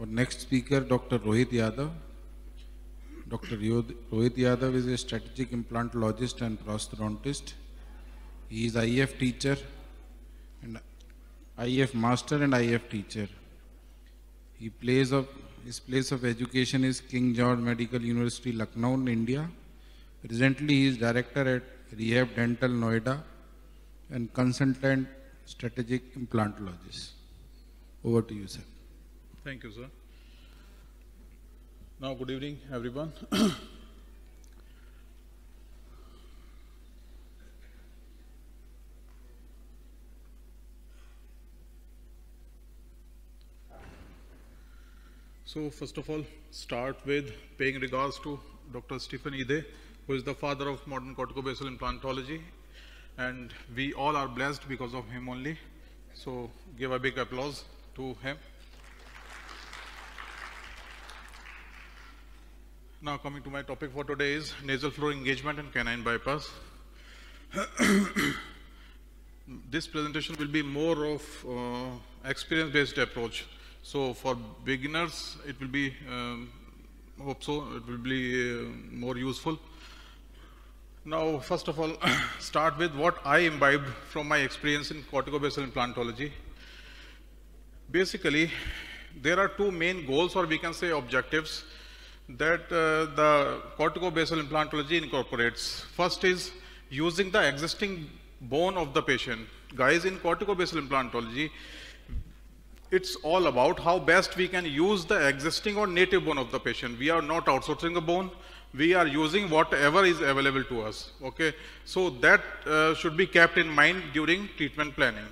Our next speaker, Dr. Rohit Yadav. Dr. Rohit Yadav is a strategic implantologist and prosthodontist. He is IF teacher and IF master and IF teacher. He plays of his place of education is King George Medical University, Lucknow, in India. Presently, he is director at Rehab Dental, Noida, and consultant strategic implantologist. Over to you, sir. Thank you, sir. Now, good evening, everyone. so, first of all, start with paying regards to Dr. Stefan Ihde, who is the father of modern corticobasal implantology, and we all are blessed because of him only. So, give a big applause to him. Now coming to my topic for today is nasal floor engagement and canine bypass. this presentation will be more of uh, experience based approach. So for beginners it will be, um, hope so, it will be uh, more useful. Now first of all start with what I imbibed from my experience in corticobasal implantology. Basically there are two main goals or we can say objectives that uh, the corticobasal implantology incorporates. First is using the existing bone of the patient. Guys, in corticobasal implantology, it's all about how best we can use the existing or native bone of the patient. We are not outsourcing a bone. We are using whatever is available to us. Okay, so that uh, should be kept in mind during treatment planning.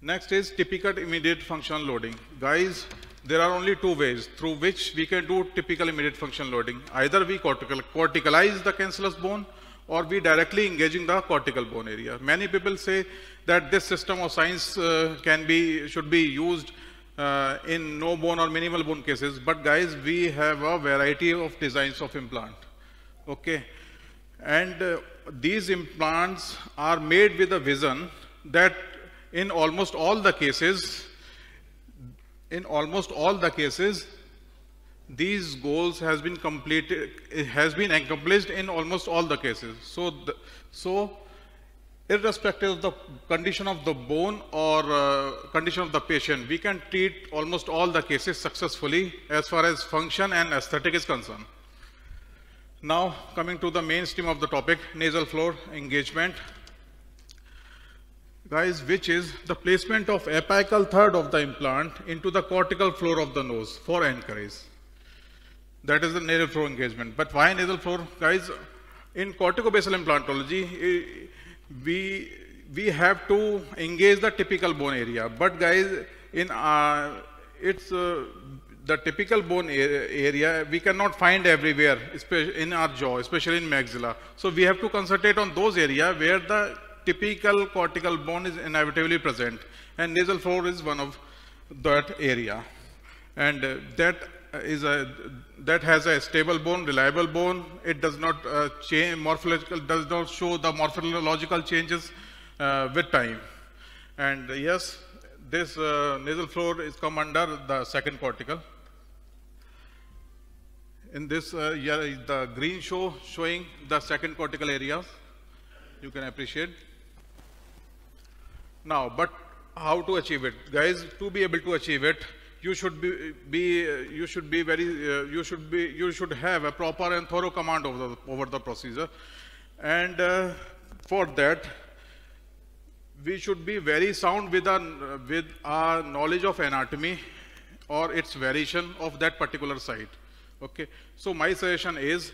Next is typical immediate functional loading. Guys, there are only two ways through which we can do typical immediate function loading. Either we cortical, corticalize the cancellous bone or we directly engaging the cortical bone area. Many people say that this system of science uh, can be, should be used uh, in no bone or minimal bone cases. But guys, we have a variety of designs of implant. Okay. And uh, these implants are made with a vision that in almost all the cases, in almost all the cases, these goals has been completed, has been accomplished in almost all the cases. So, the, so irrespective of the condition of the bone or uh, condition of the patient, we can treat almost all the cases successfully as far as function and aesthetic is concerned. Now, coming to the mainstream of the topic, nasal floor engagement guys, which is the placement of apical third of the implant into the cortical floor of the nose for anchorage. That is the nasal floor engagement. But why nasal floor? Guys, in corticobasal implantology, we, we have to engage the typical bone area. But guys, in uh, it's uh, the typical bone area we cannot find everywhere, in our jaw, especially in maxilla. So we have to concentrate on those areas where the typical cortical bone is inevitably present and nasal floor is one of that area. And uh, that is a that has a stable bone reliable bone. It does not uh, change morphological does not show the morphological changes uh, with time. And yes this uh, nasal floor is come under the second cortical. In this uh, yeah, the green show showing the second cortical areas you can appreciate now, but how to achieve it? Guys, to be able to achieve it, you should be, be uh, you should be very, uh, you should be, you should have a proper and thorough command over the, over the procedure. And uh, for that, we should be very sound with our, with our knowledge of anatomy or its variation of that particular site. Okay. So my suggestion is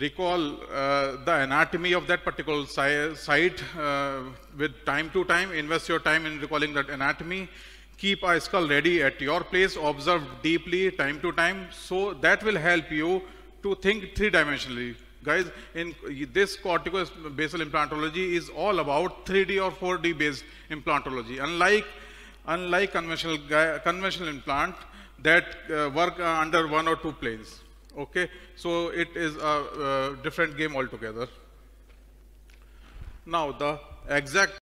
recall uh, the anatomy of that particular si site uh, with time to time, invest your time in recalling that anatomy, keep a skull ready at your place, observe deeply time to time, so that will help you to think three-dimensionally. Guys, in this corticobasal implantology is all about 3D or 4D based implantology. Unlike, unlike conventional, conventional implant that uh, work under one or two planes. Okay, so it is a, a different game altogether. Now the exact